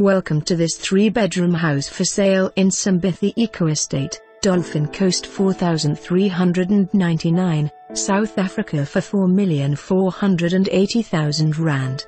Welcome to this three-bedroom house for sale in Simbithi Eco Estate, Dolphin Coast 4399, South Africa for 4,480,000 Rand.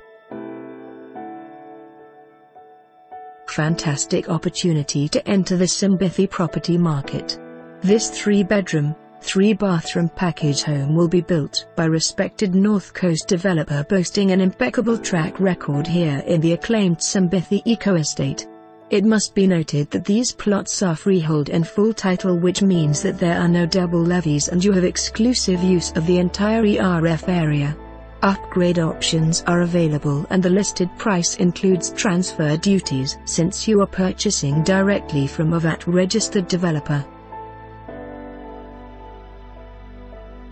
Fantastic opportunity to enter the Simbithi property market. This three-bedroom, three-bathroom package home will be built by respected North Coast developer boasting an impeccable track record here in the acclaimed Simbithi Eco Estate. It must be noted that these plots are freehold and full title which means that there are no double levies and you have exclusive use of the entire ERF area. Upgrade options are available and the listed price includes transfer duties since you are purchasing directly from a VAT registered developer.